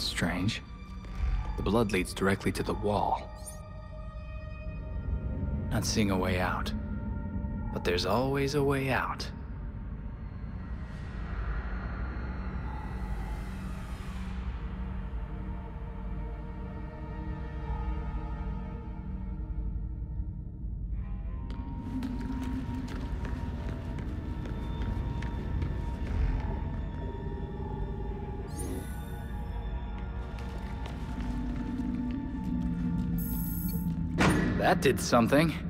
That's strange. The blood leads directly to the wall. Not seeing a way out. But there's always a way out. That did something.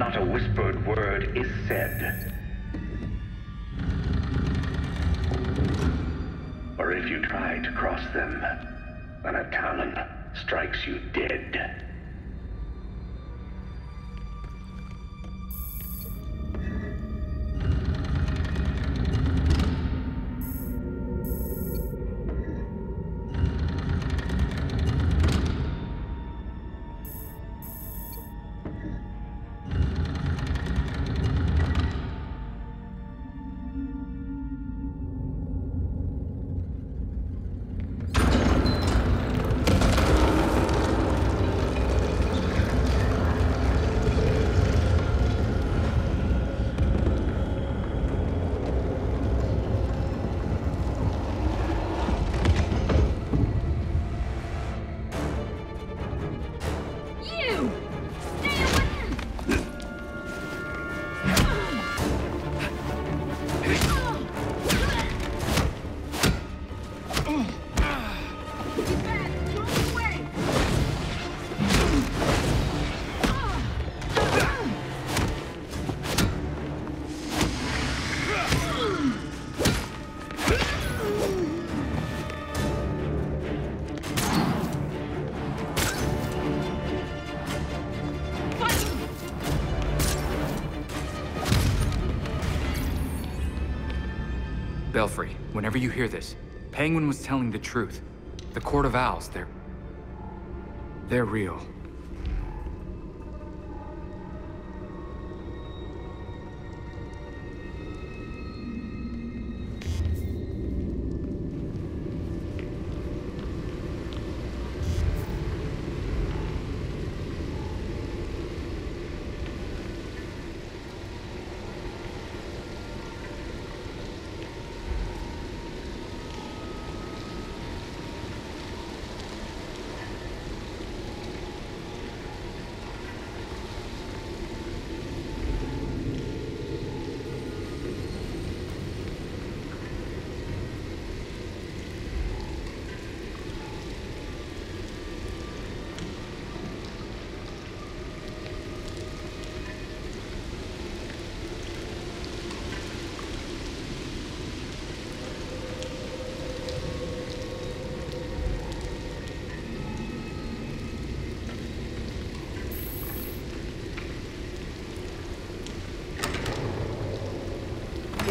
Not a whispered word is said. Or if you try to cross them, whenever you hear this, Penguin was telling the truth. The Court of Owls, they're... They're real.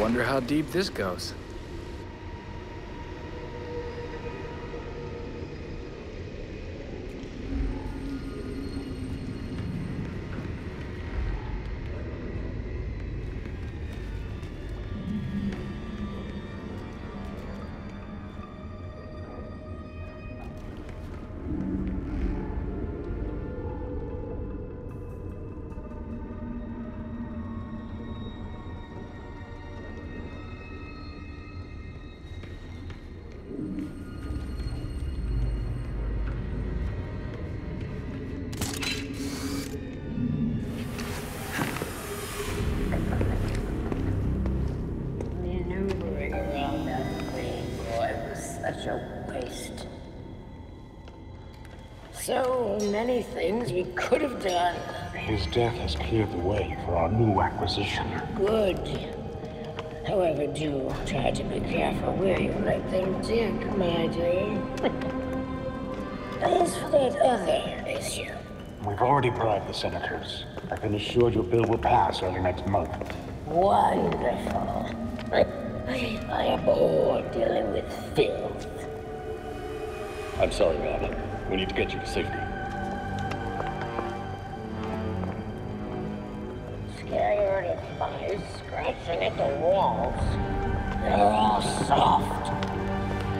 Wonder how deep this goes. We could have done. His death has cleared the way for our new acquisition. Good. However, do try to be careful where you let them dig, my dear. As for that other issue, We've already bribed the senators. I've been assured your bill will pass early next month. wonderful. I am bored dealing with filth. I'm sorry, man. We need to get you to safety. Scratching at the walls. They're all soft.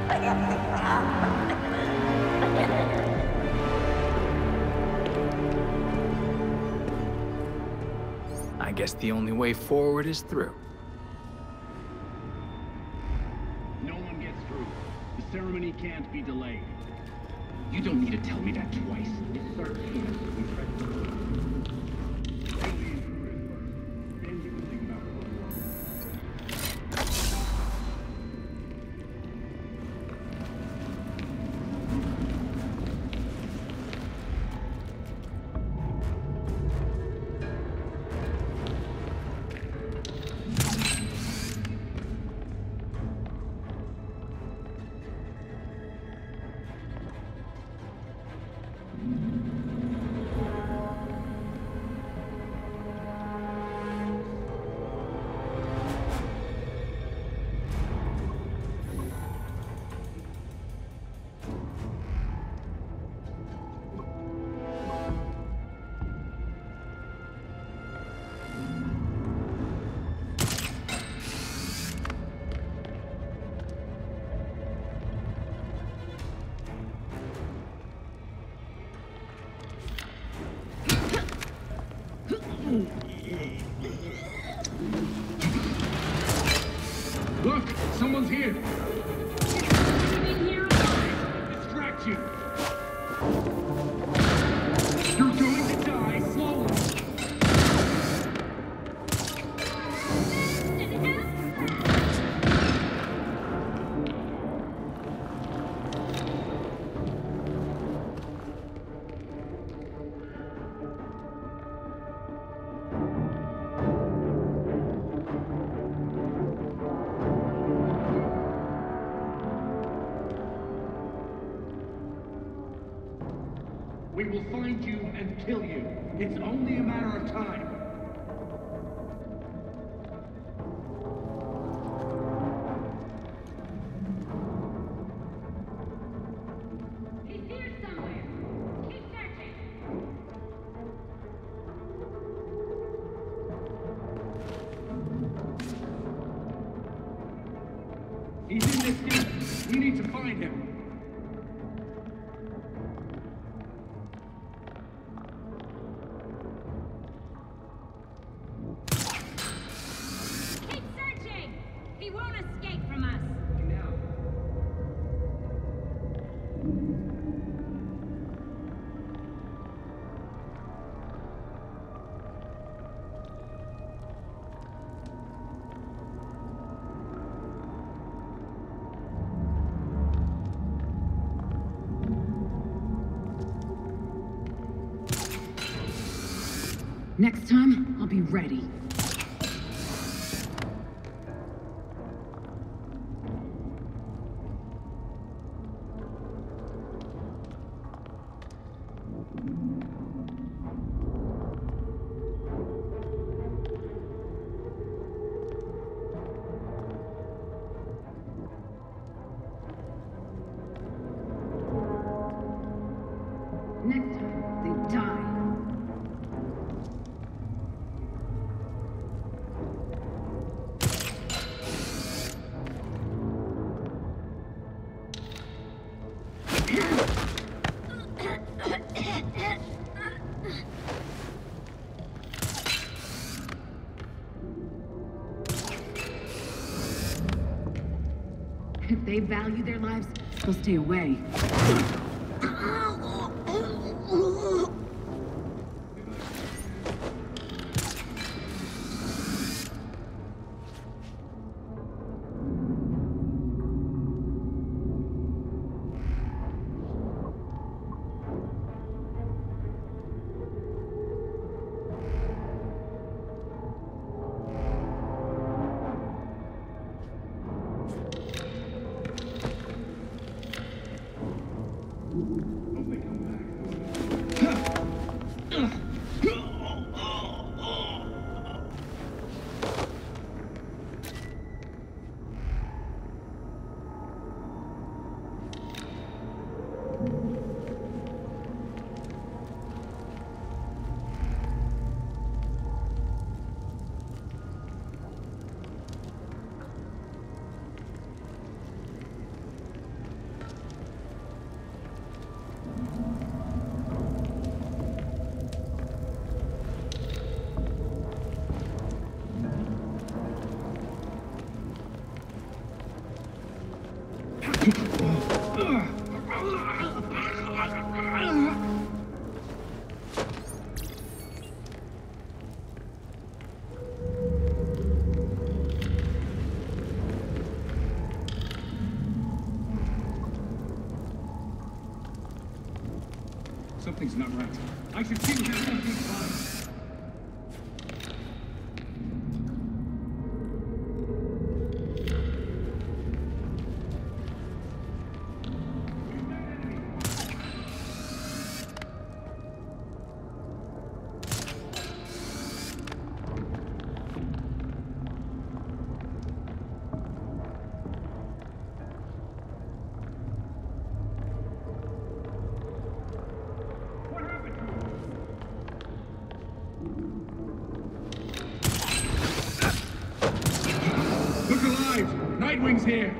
I guess the only way forward is through. Kill you. It's only a matter of time. Next time, I'll be ready. they value their lives, they'll stay away. Something's not right. I should see Irving's here.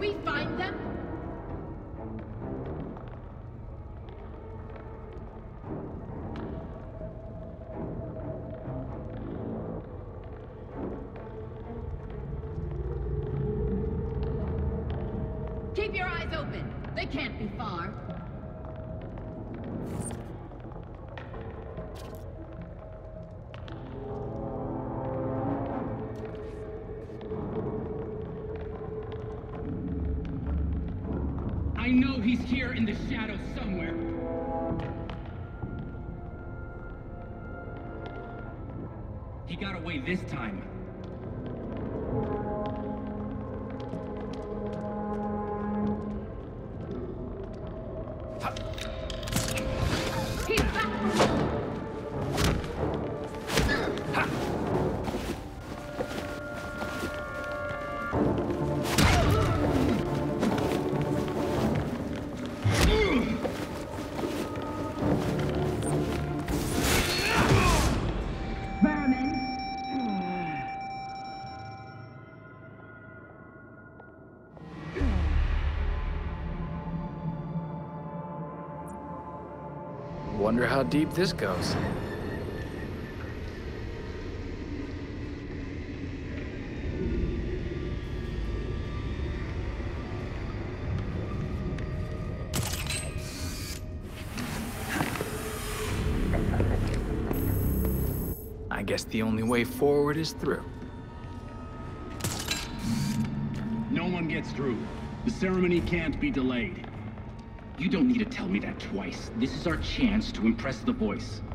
We find Wonder how deep this goes. I guess the only way forward is through. No one gets through. The ceremony can't be delayed. You don't need to tell me that twice. This is our chance to impress the voice.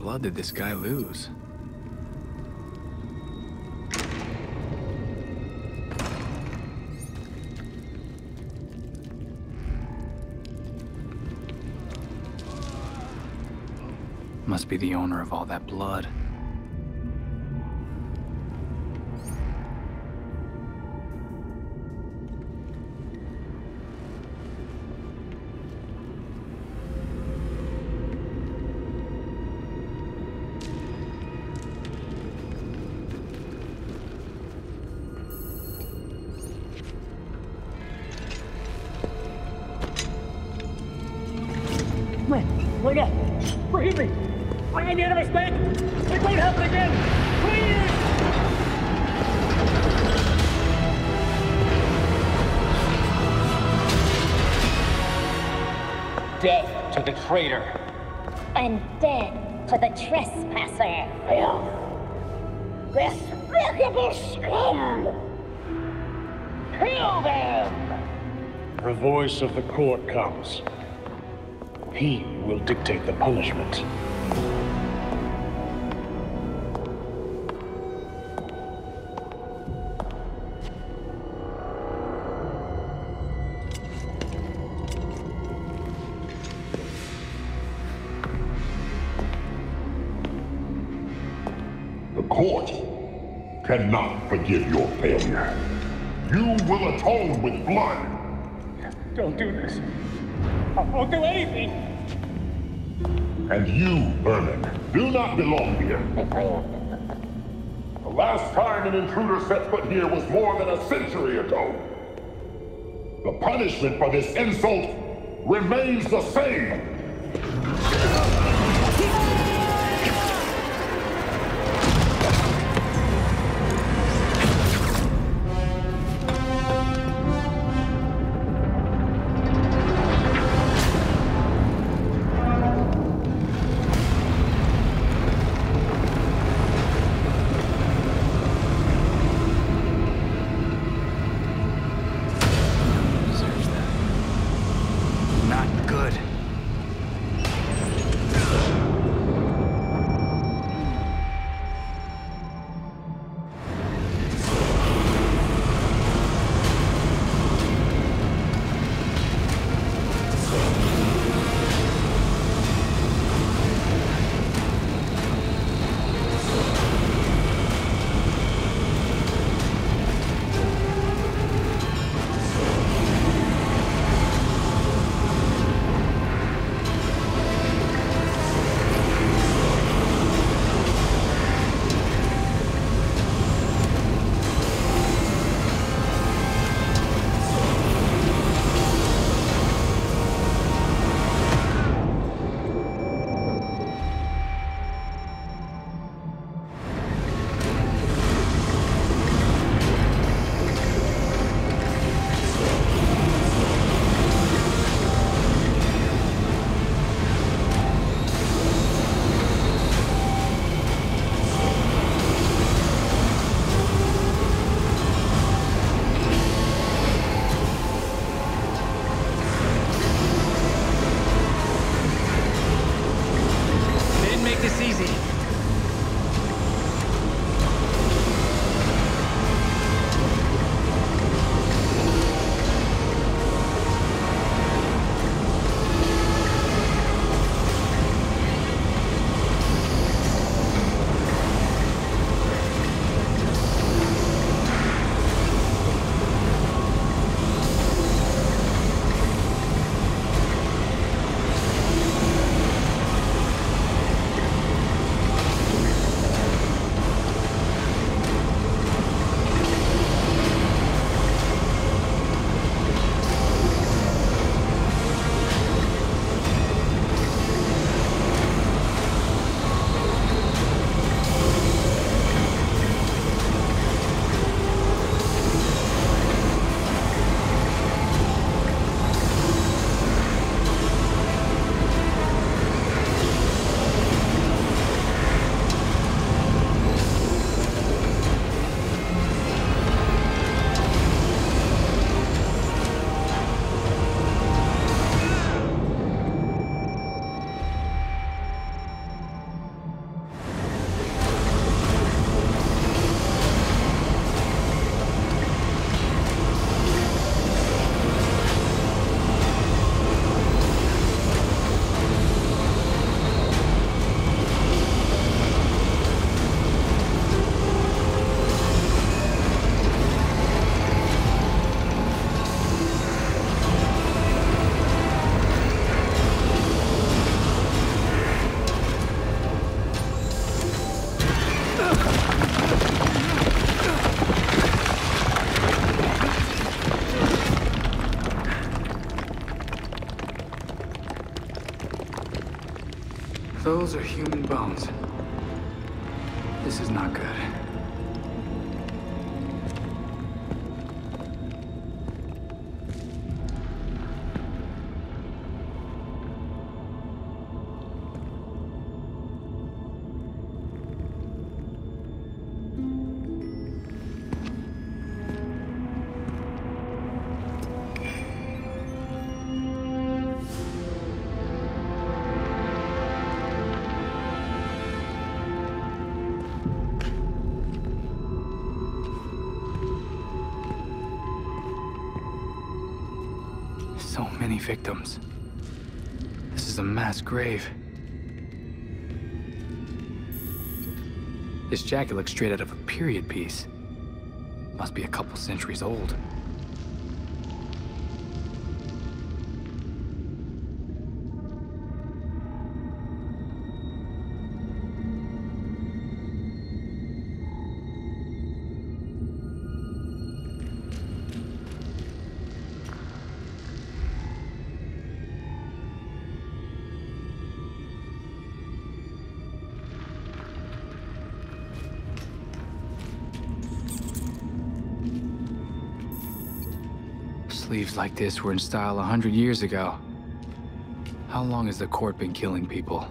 Blood did this guy lose? Must be the owner of all that blood. Traitor! And dead for the trespasser. Filth. Despicable scum! Kill them! The voice of the court comes. He will dictate the punishment. Blood. Don't do this. I- I'll do anything! And you, Vermin, do not belong here. The last time an intruder set foot here was more than a century ago. The punishment for this insult remains the same. Those are human bones. This is not good. Victims. This is a mass grave. This jacket looks straight out of a period piece. Must be a couple centuries old. Like this were in style a hundred years ago. How long has the court been killing people?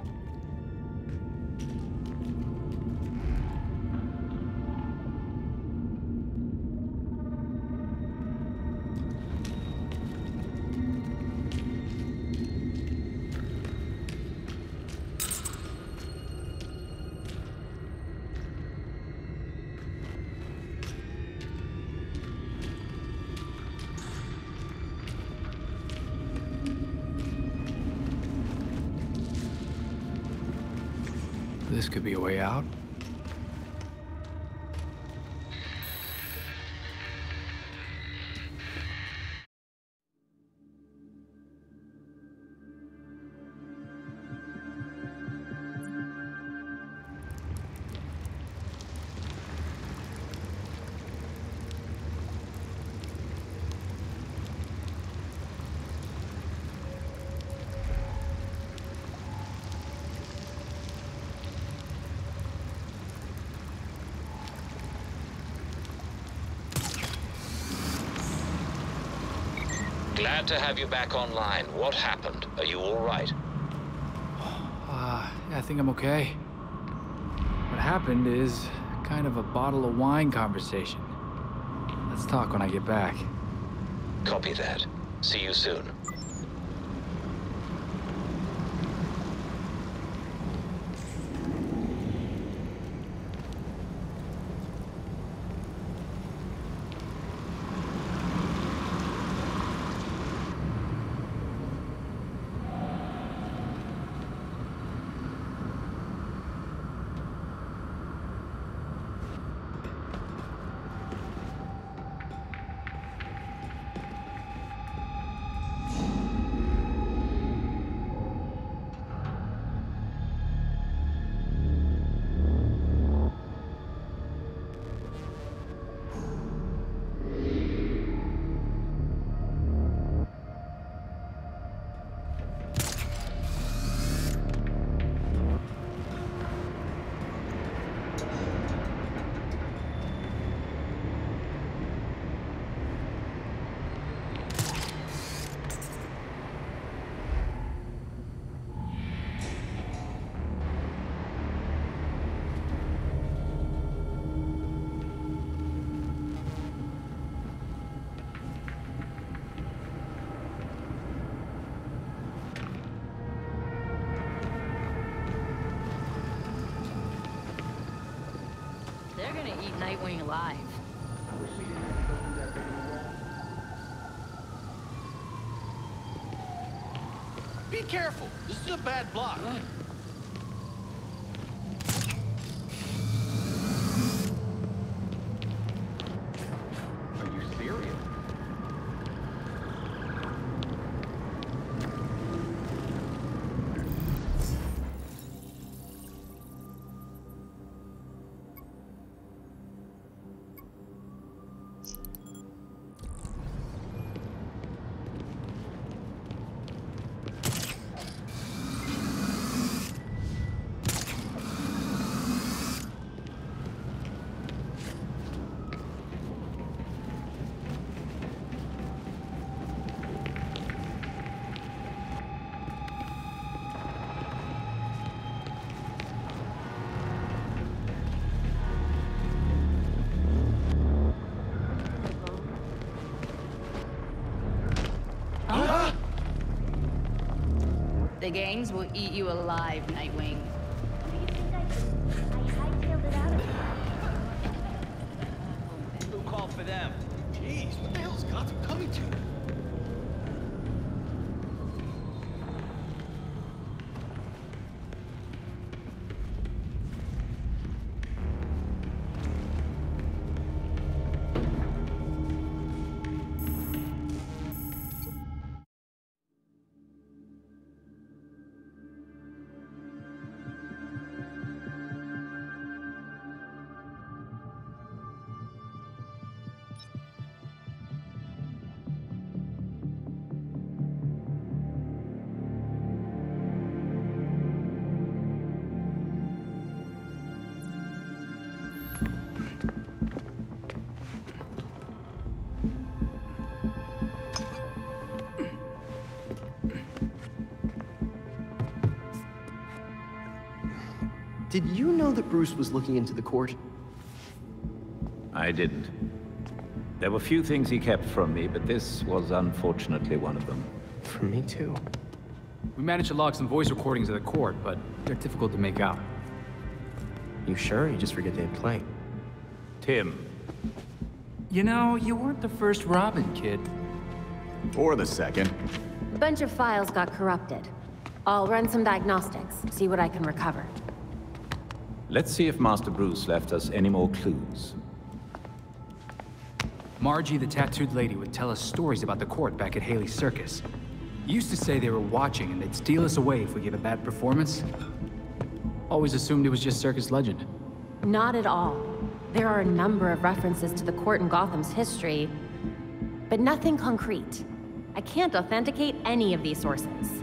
Way out. To have you back online. What happened? Are you all right? Uh, yeah, I think I'm okay. What happened is kind of a bottle of wine conversation. Let's talk when I get back. Copy that. See you soon. Careful. This is a bad block. The gangs will eat you alive, Nightwing. Did you know that Bruce was looking into the court? I didn't. There were few things he kept from me, but this was unfortunately one of them. For me too. We managed to log some voice recordings of the court, but they're difficult to make out. You sure? You just forget they had playing. Tim. You know, you weren't the first Robin, kid. Or the second. A bunch of files got corrupted. I'll run some diagnostics, see what I can recover. Let's see if Master Bruce left us any more clues. Margie, the tattooed lady, would tell us stories about the court back at Haly Circus. Used to say they were watching and they'd steal us away if we gave a bad performance. Always assumed it was just circus legend. Not at all. There are a number of references to the court in Gotham's history, but nothing concrete. I can't authenticate any of these sources.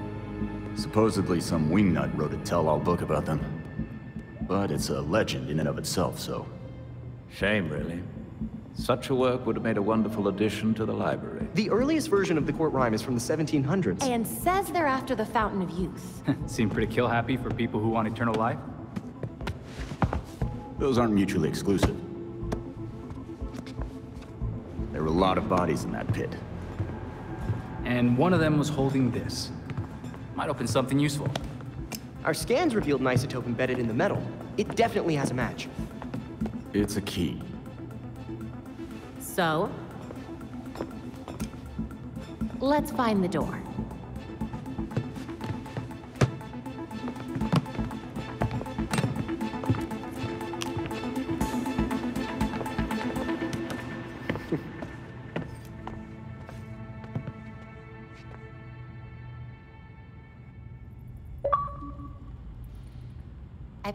Supposedly some wingnut wrote a tell-all book about them. But it's a legend in and of itself, so... Shame, really. Such a work would have made a wonderful addition to the library. The earliest version of the court rhyme is from the 1700s. And says they're after the Fountain of Youth. Seem pretty kill-happy for people who want eternal life? Those aren't mutually exclusive. There were a lot of bodies in that pit. And one of them was holding this. Might open something useful. Our scans revealed an isotope embedded in the metal. It definitely has a match. It's a key. So? Let's find the door.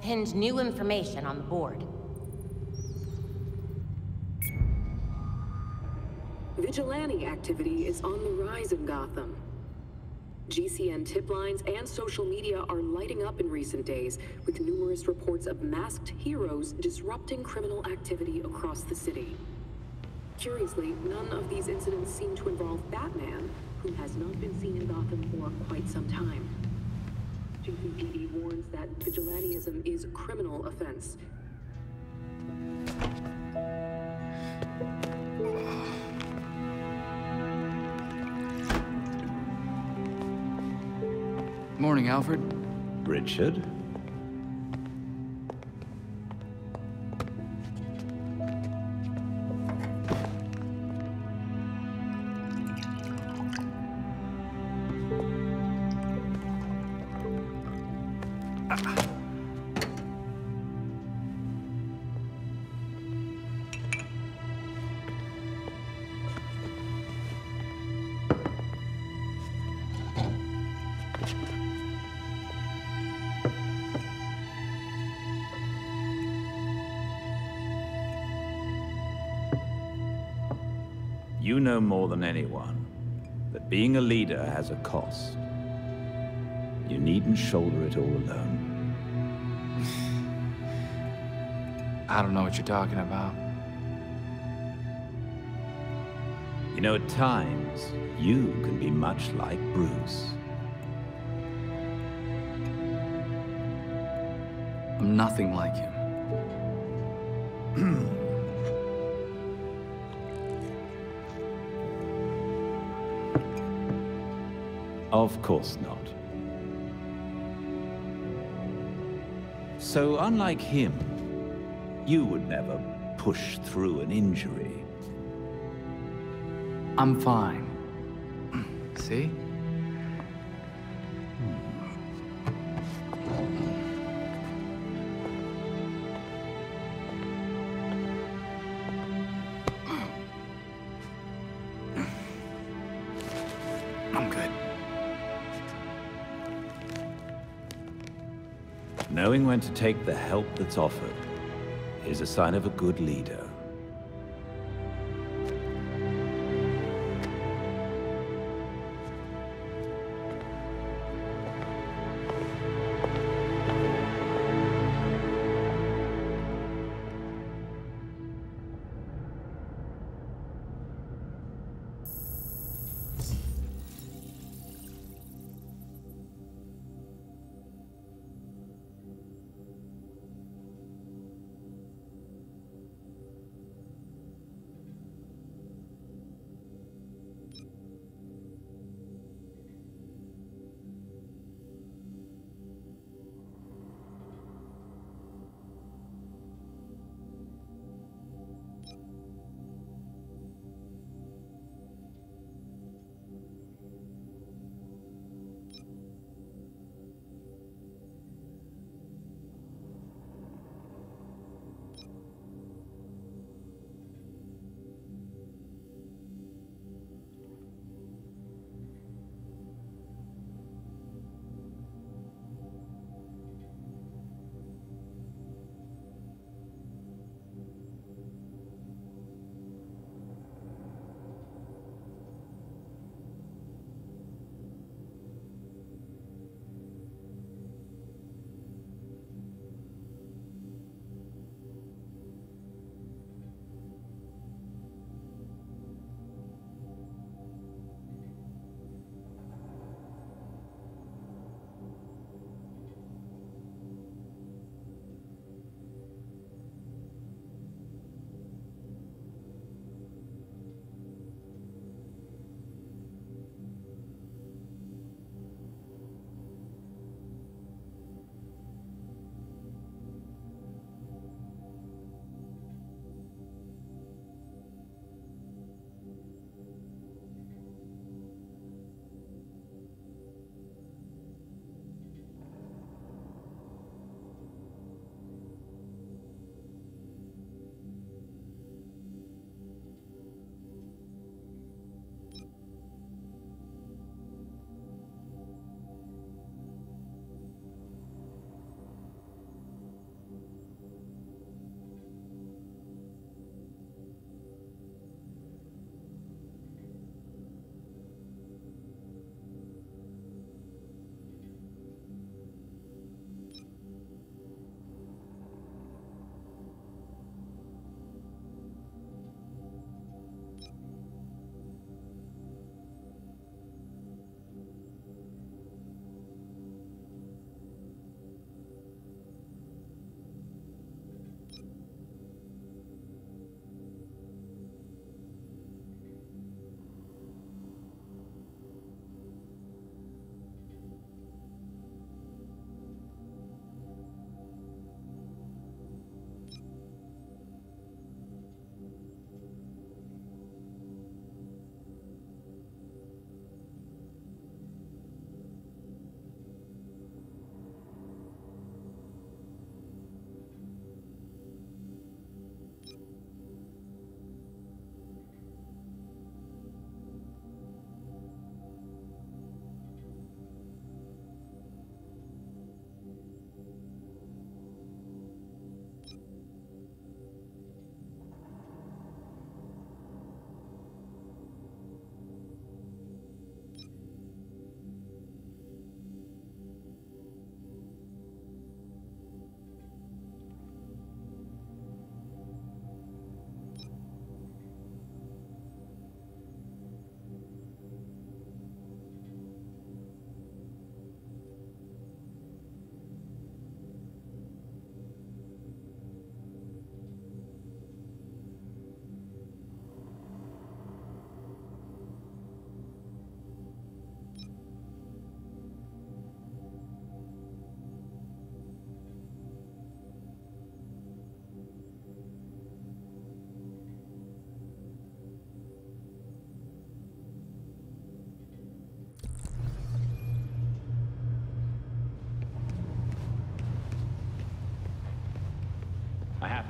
Pinned new information on the board. Vigilante activity is on the rise in Gotham. GCN tip lines and social media are lighting up in recent days, with numerous reports of masked heroes disrupting criminal activity across the city. Curiously, none of these incidents seem to involve Batman, who has not been seen in Gotham for quite some time. GCPD warns that vigilantism is a criminal offense. Morning, Alfred. Richard? You know more than anyone that being a leader has a cost. You needn't shoulder it all alone. I don't know what you're talking about. You know, at times, you can be much like Bruce. I'm nothing like him. Of course not. So unlike him, you would never push through an injury. I'm fine. See? Hmm. I'm good. Knowing when to take the help that's offered is a sign of a good leader.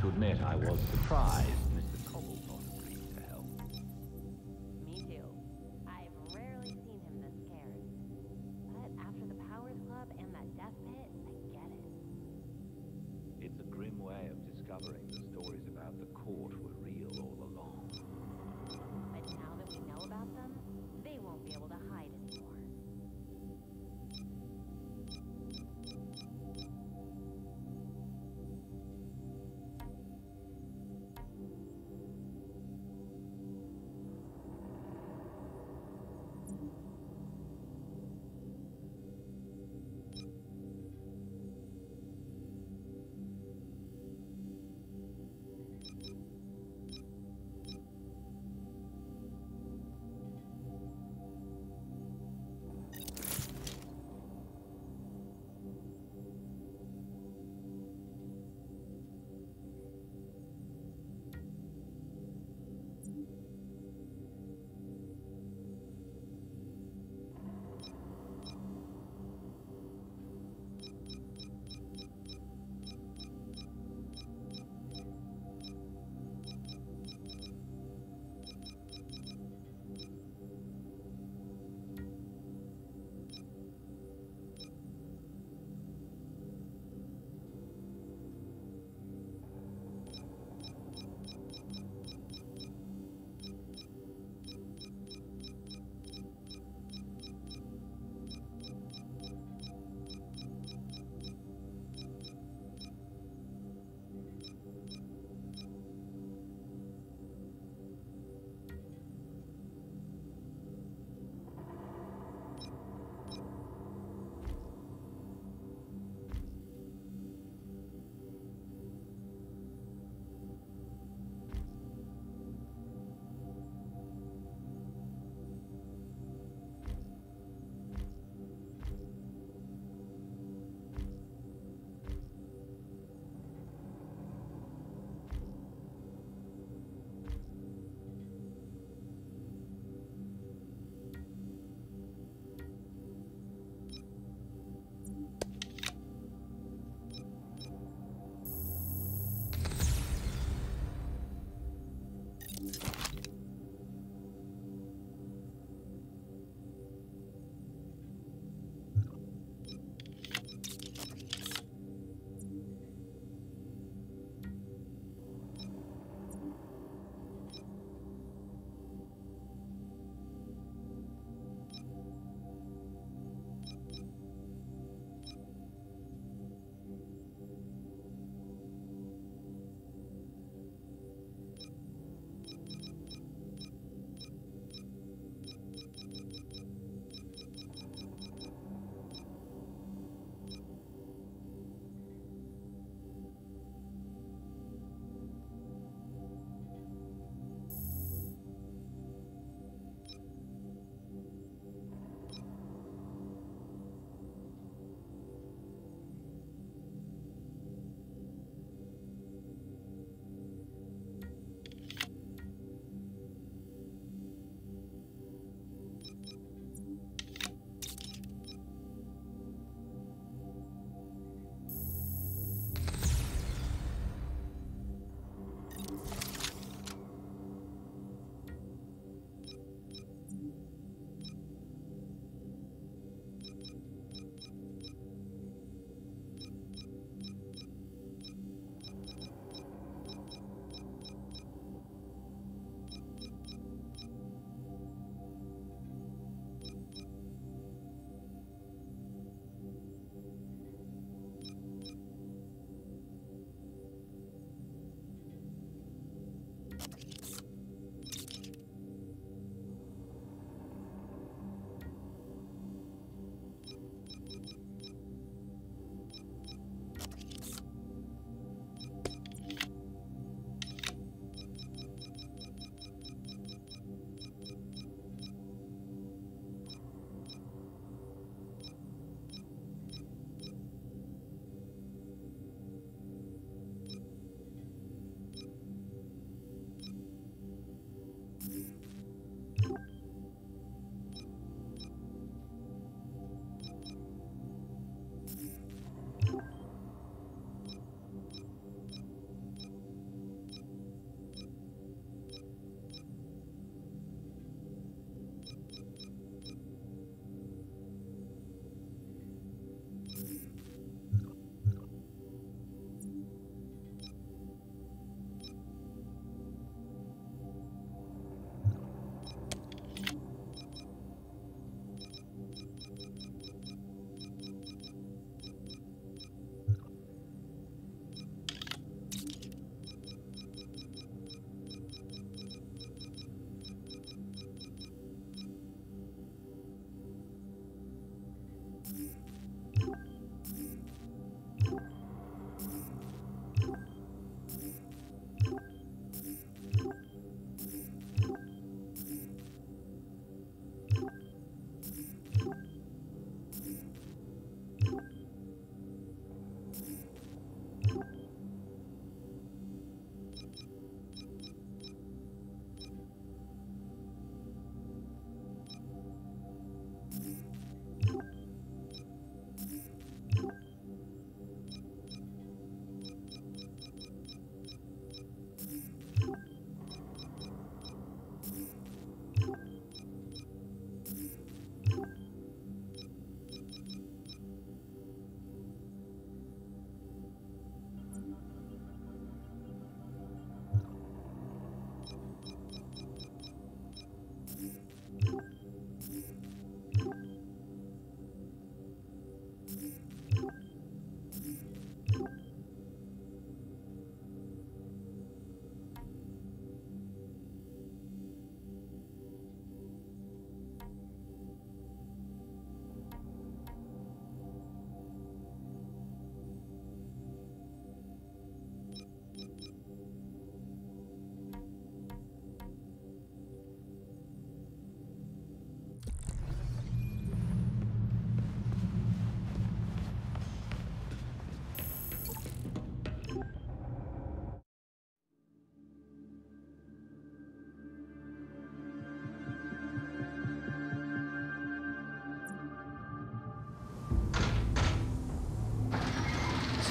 To admit, I was surprised Mr. Cobblepot agreed to help. Me too. I've rarely seen him this scared. But after the Powers Club and that death pit, I get it. It's a grim way of discovering the stories about the court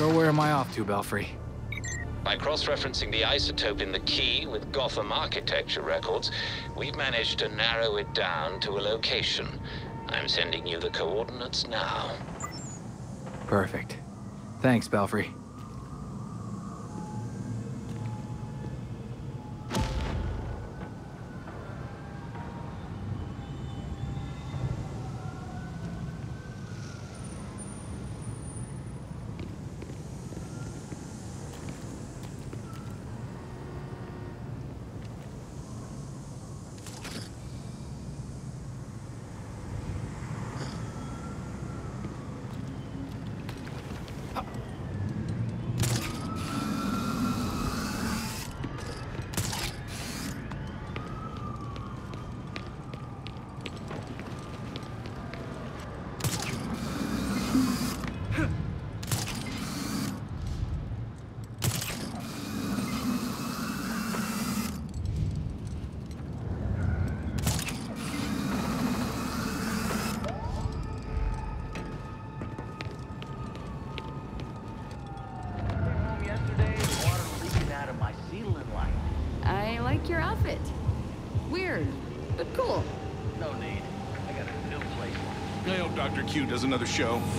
So where am I off to, Belfry? By cross-referencing the isotope in the key with Gotham architecture records, we've managed to narrow it down to a location. I'm sending you the coordinates now. Perfect. Thanks, Belfry. show.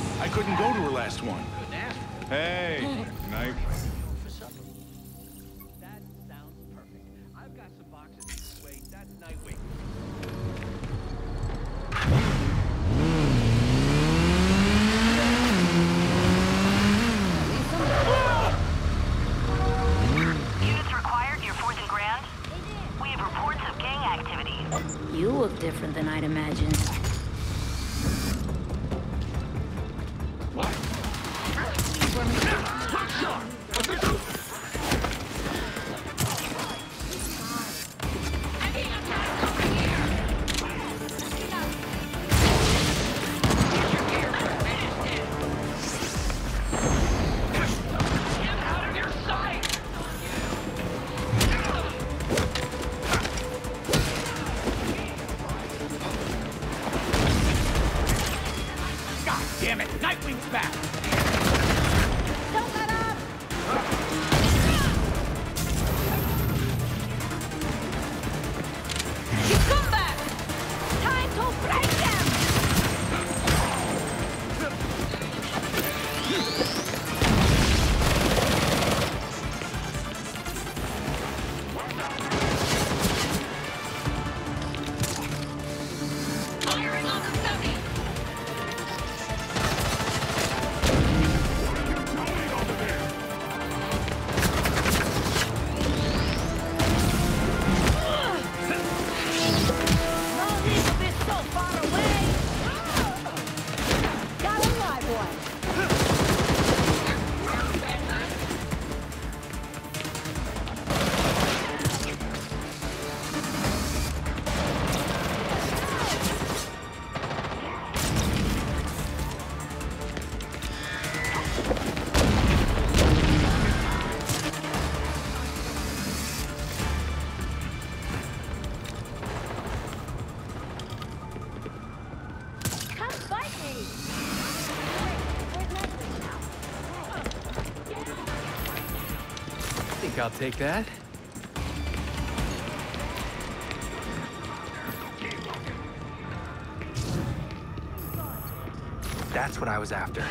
I'll take that. That's what I was after.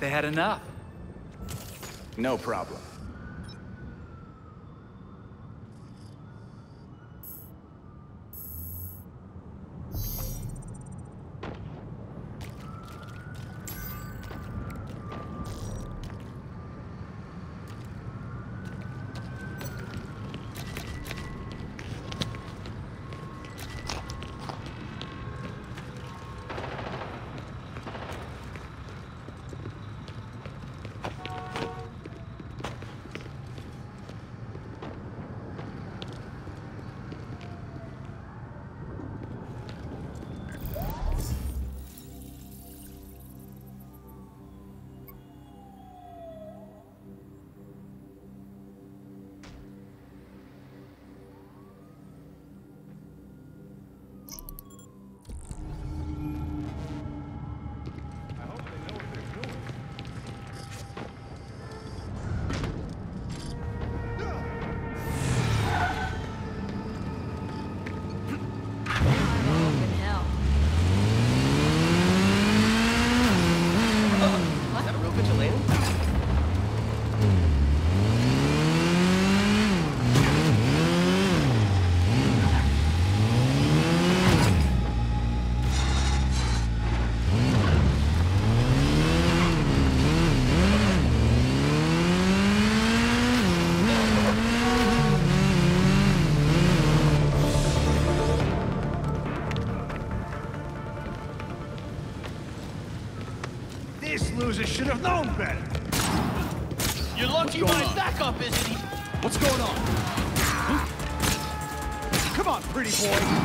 They had enough. No problem. Pretty boy.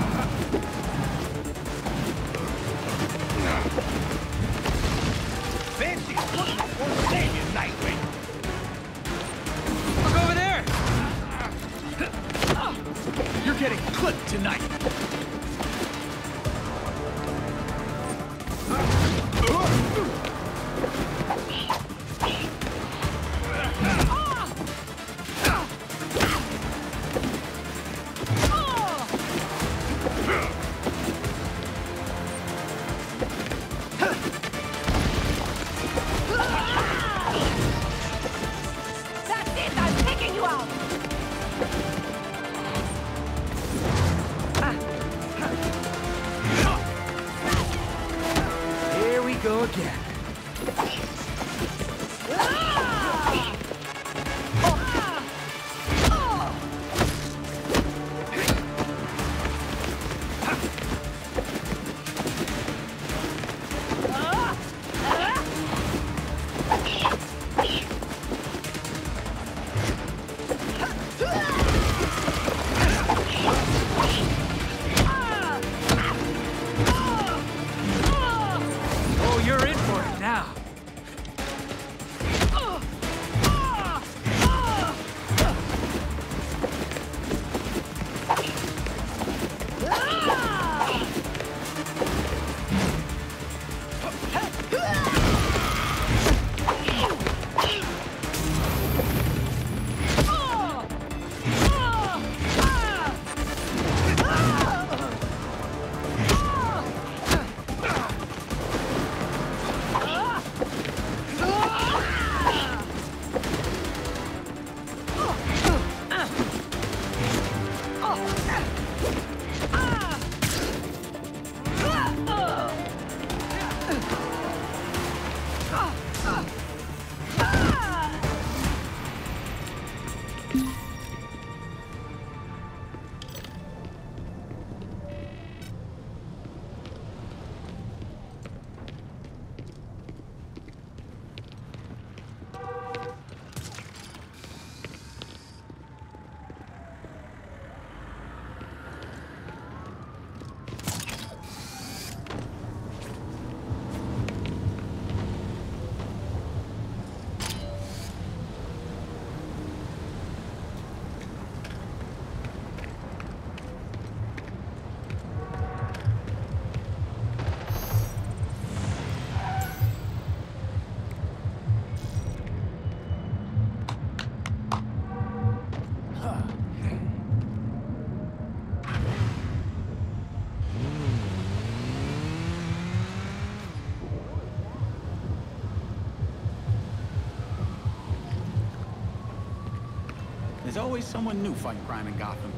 Always someone new fighting crime in Gotham.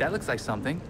That looks like something.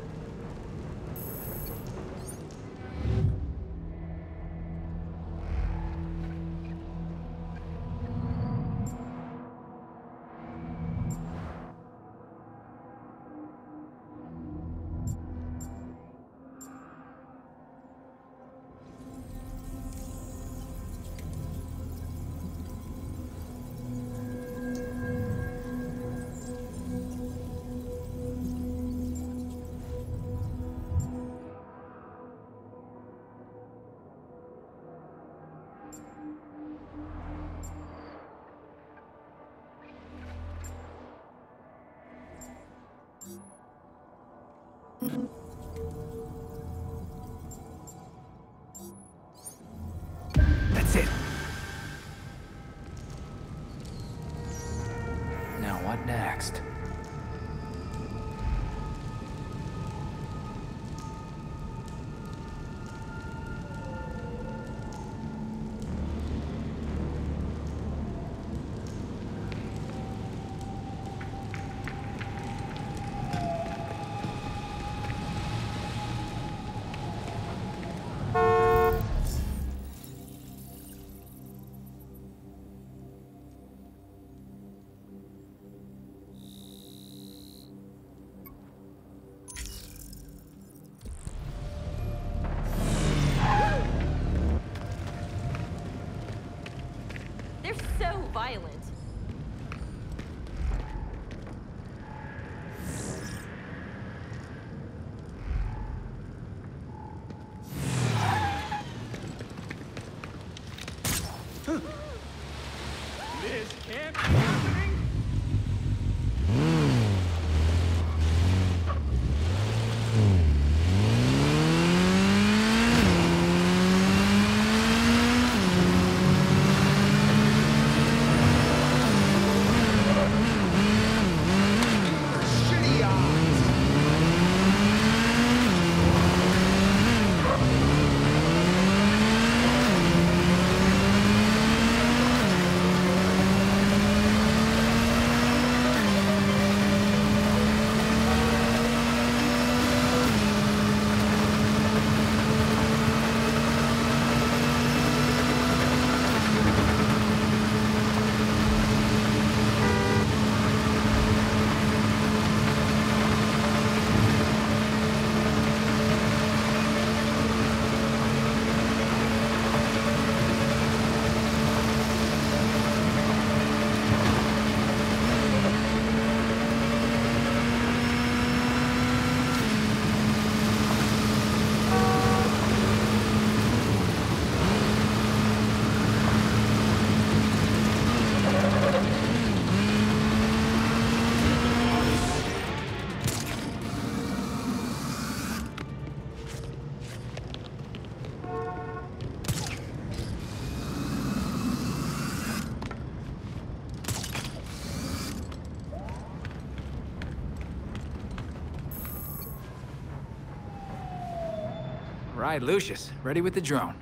Right, Lucius. Ready with the drone.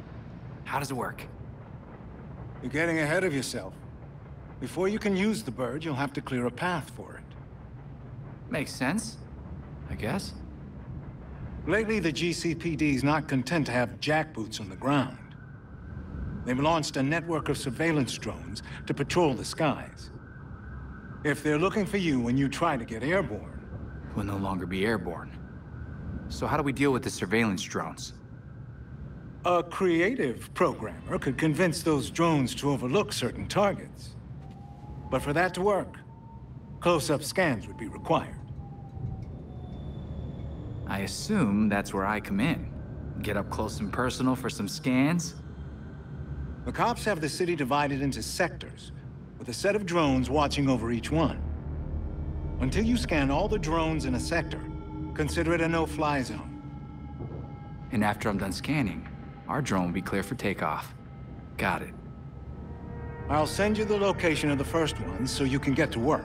How does it work? You're getting ahead of yourself. Before you can use the bird, you'll have to clear a path for it. Makes sense. I guess. Lately, the GCPD's not content to have jackboots on the ground. They've launched a network of surveillance drones to patrol the skies. If they're looking for you when you try to get airborne... We'll no longer be airborne. So how do we deal with the surveillance drones? A creative programmer could convince those drones to overlook certain targets. But for that to work, close-up scans would be required. I assume that's where I come in. Get up close and personal for some scans? The cops have the city divided into sectors, with a set of drones watching over each one. Until you scan all the drones in a sector, consider it a no-fly zone. And after I'm done scanning, our drone will be clear for takeoff. Got it. I'll send you the location of the first one so you can get to work.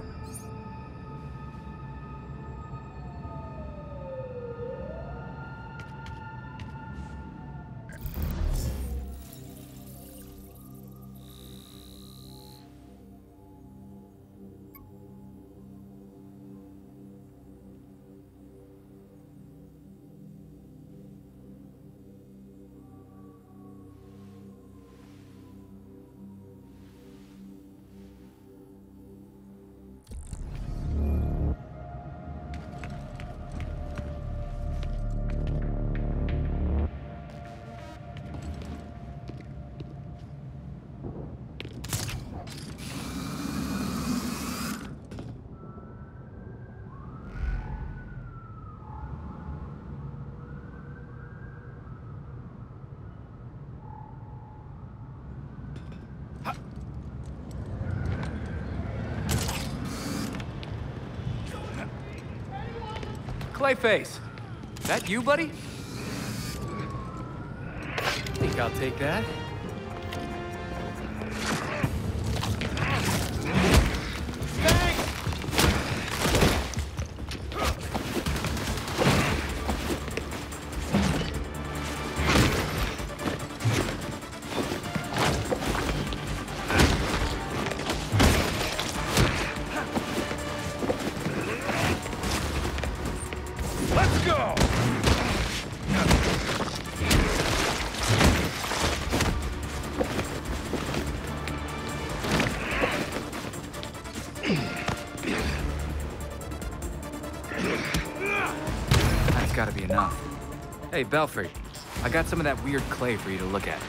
Clayface! That you, buddy? I Think I'll take that? Enough. Hey, Belfry. I got some of that weird clay for you to look at.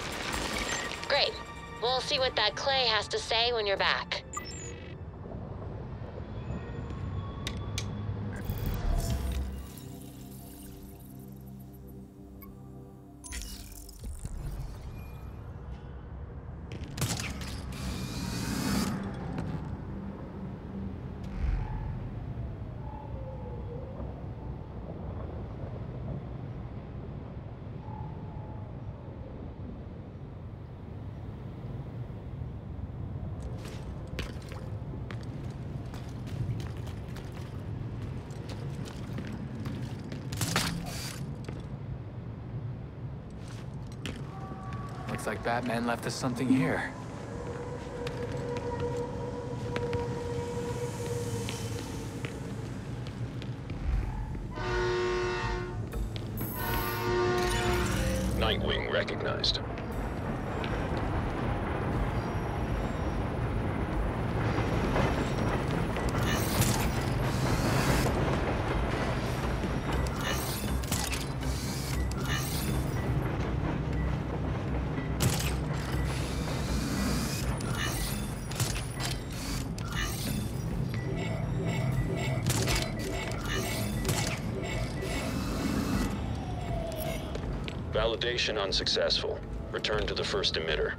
Great. We'll see what that clay has to say when you're back. Batman left us something here. Validation unsuccessful. Return to the first emitter.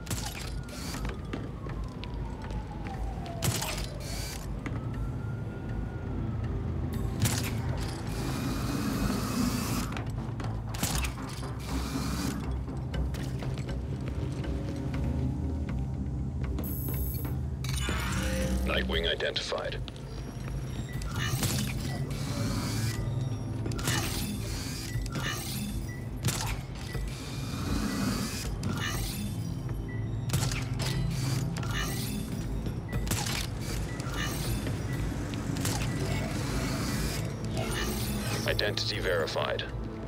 Identity verified.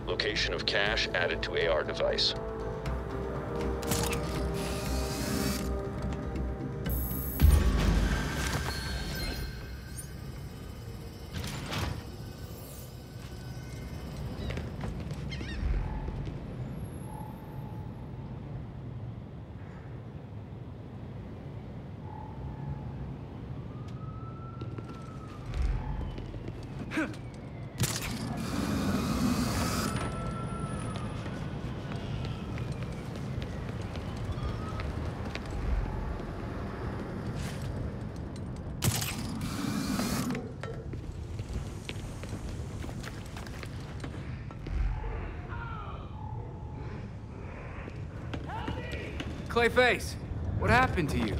Location of cache added to AR device. Clayface, what happened to you?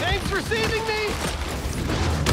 Thanks for saving me!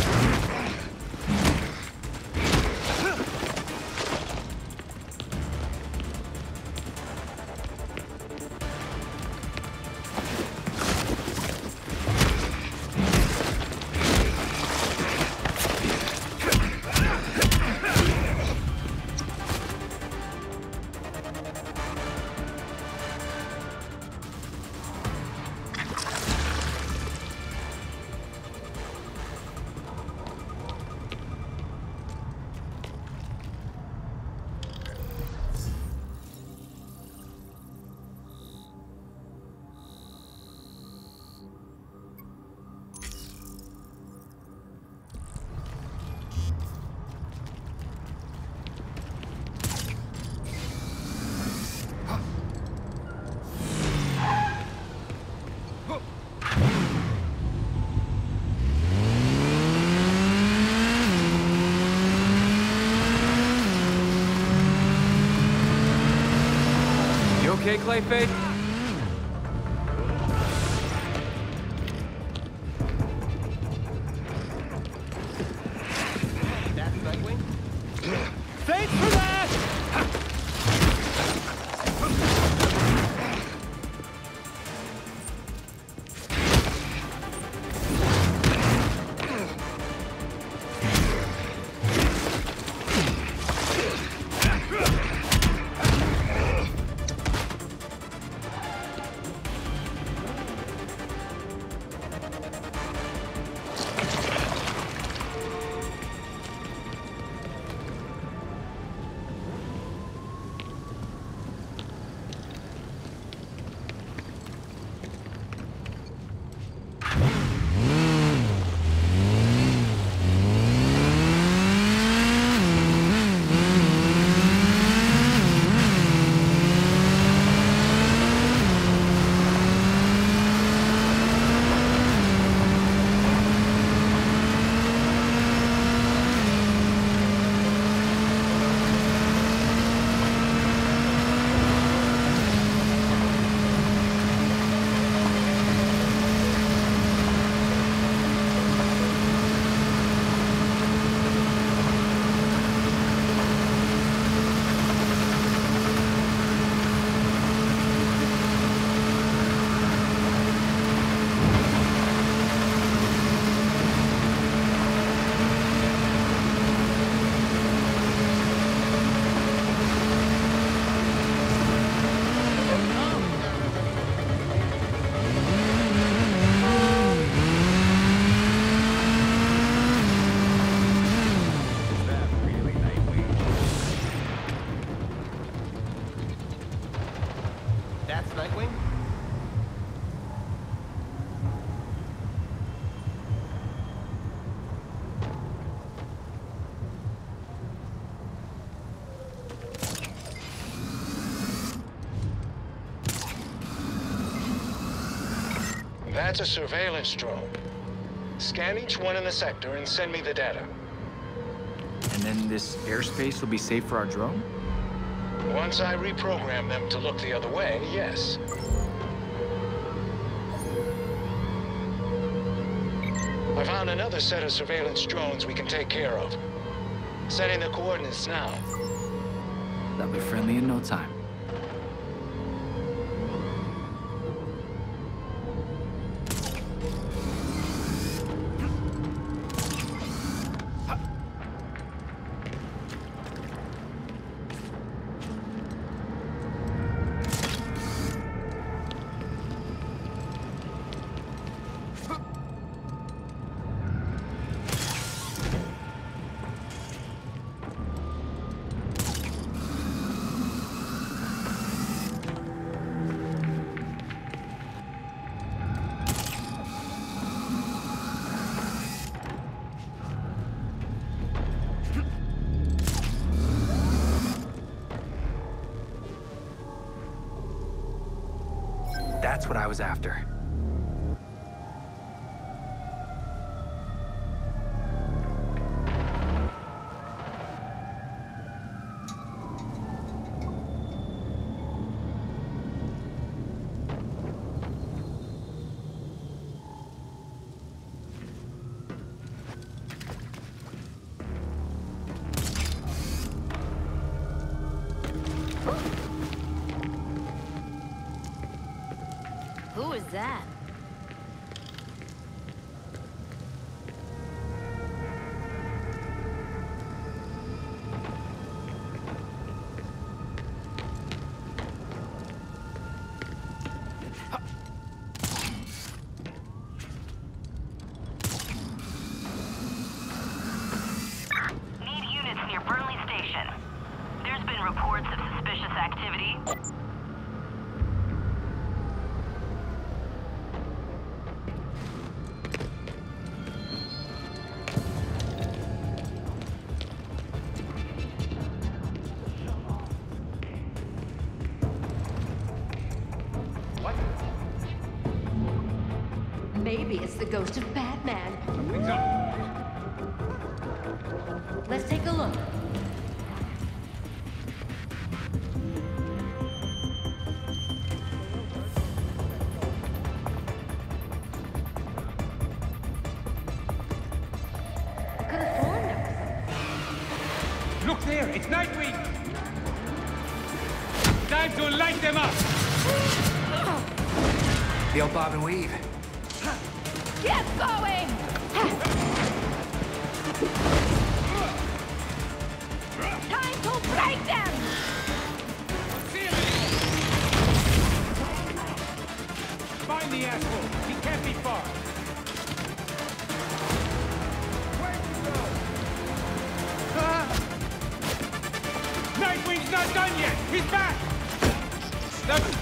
Okay, Clayface? That's a surveillance drone. Scan each one in the sector and send me the data. And then this airspace will be safe for our drone? Once I reprogram them to look the other way, yes. I found another set of surveillance drones we can take care of. Sending the coordinates now. They'll be friendly in no time. ghost of Batman. Something's up. Let's take a look. Look there, it's Nightwing! Time to light them up! They'll bob and weave. Time to break them! Find the asshole! He can't be far! Nightwing's not done yet! He's back! That's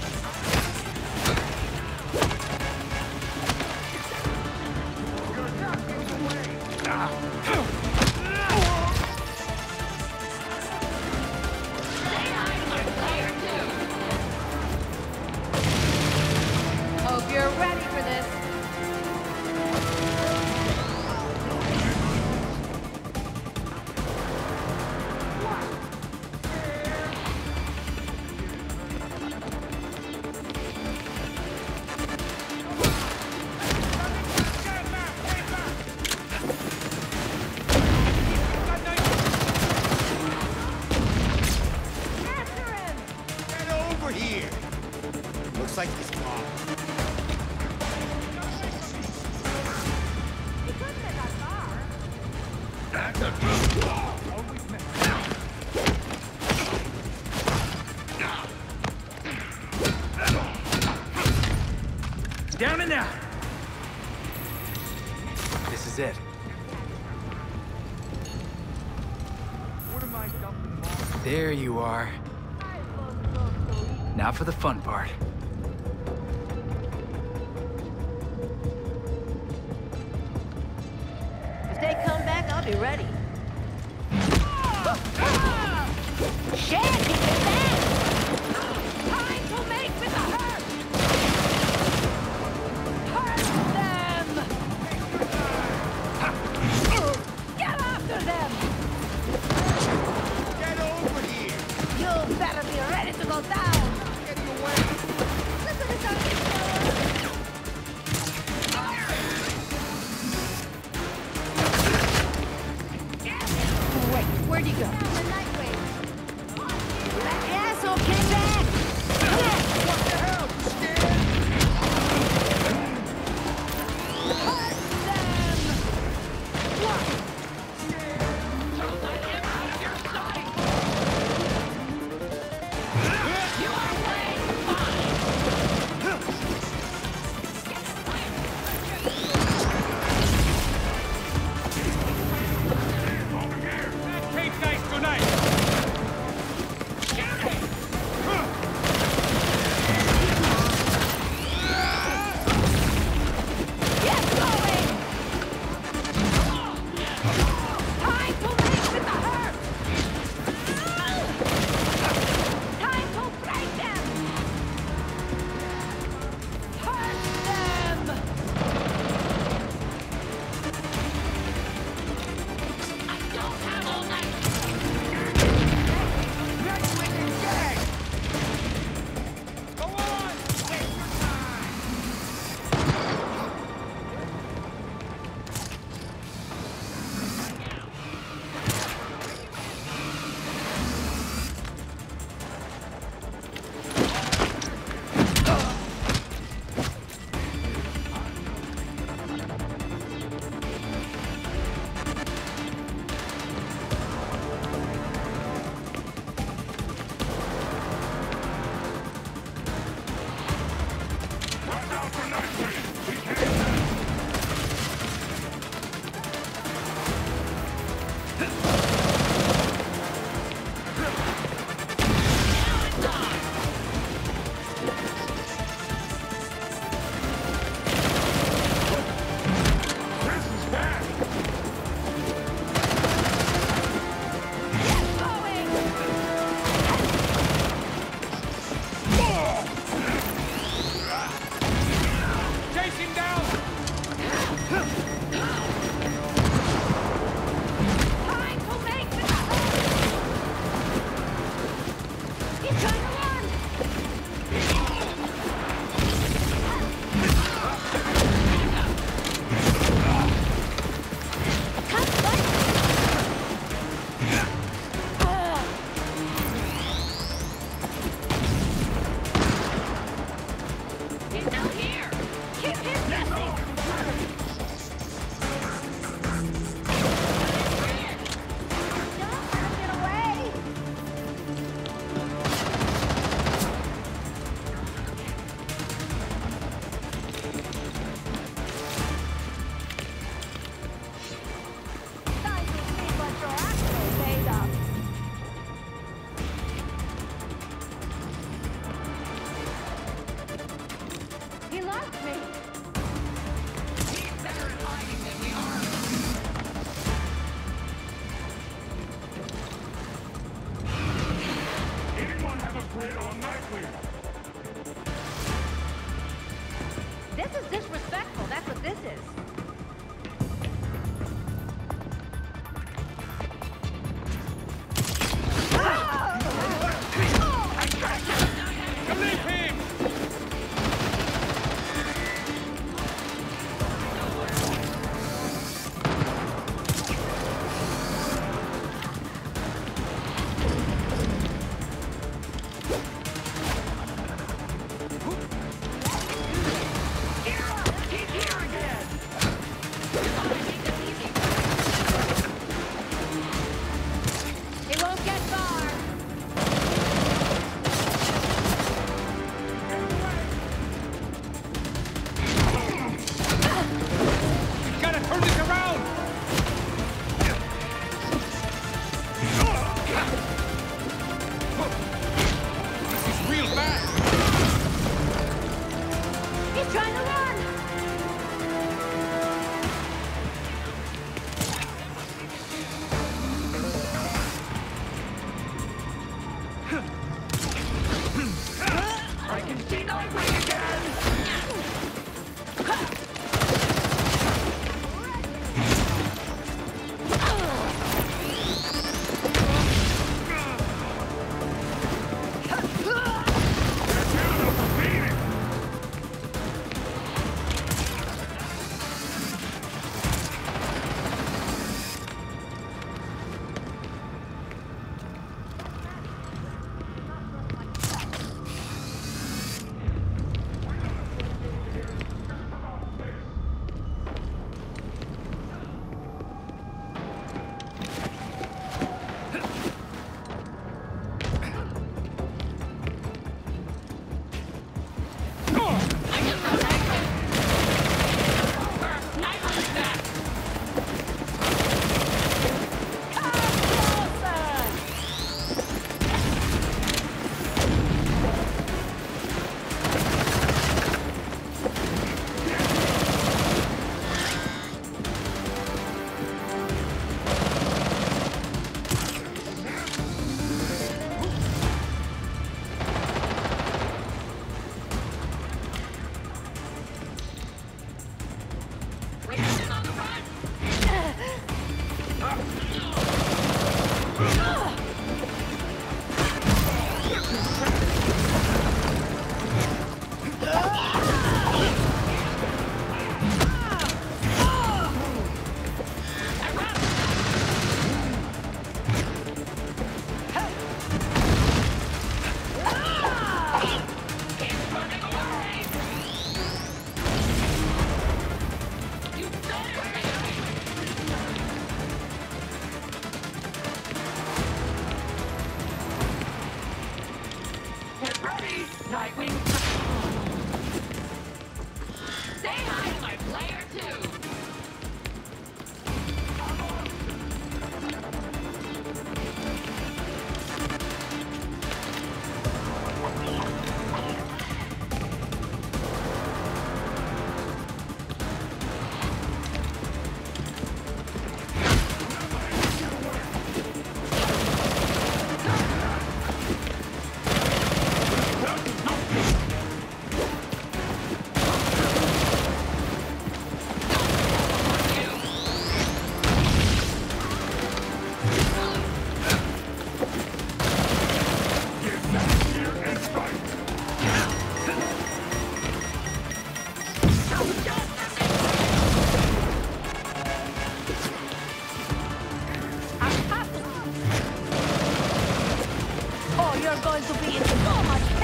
you're going to be in so much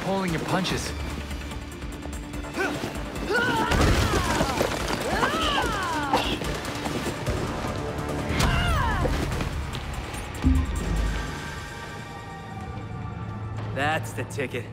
pulling your punches. That's the ticket.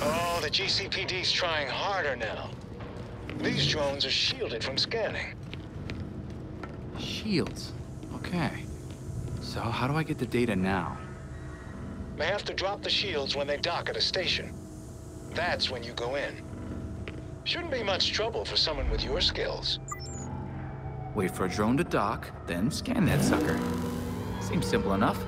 Oh, the GCPD's trying harder now. These drones are shielded from scanning. Shields. Okay. So how do I get the data now? They have to drop the shields when they dock at a station. That's when you go in. Shouldn't be much trouble for someone with your skills. Wait for a drone to dock, then scan that sucker. Seems simple enough.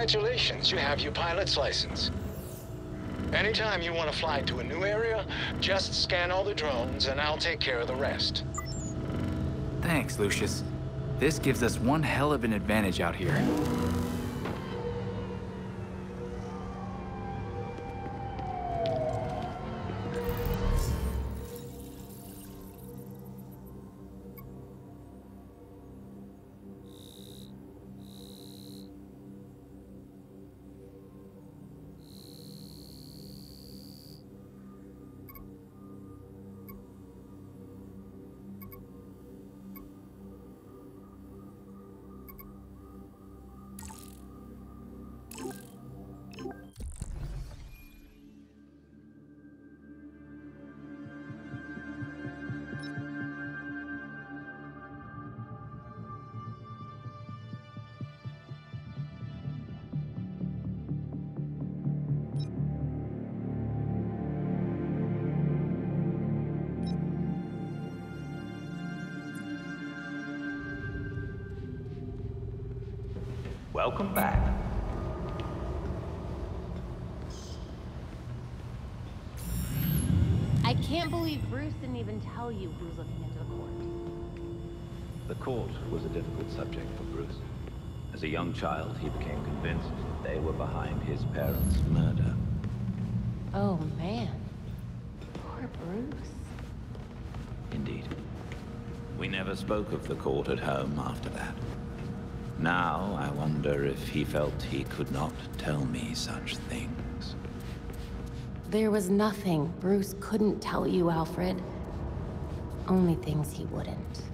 Congratulations, you have your pilot's license. Anytime you want to fly to a new area, just scan all the drones and I'll take care of the rest. Thanks, Lucius. This gives us one hell of an advantage out here. Can't believe Bruce didn't even tell you he was looking into the court. The court was a difficult subject for Bruce. As a young child, he became convinced that they were behind his parents' murder. Oh, man. Poor Bruce. Indeed. We never spoke of the court at home after that. Now, I wonder if he felt he could not tell me such things. There was nothing Bruce couldn't tell you, Alfred. Only things he wouldn't.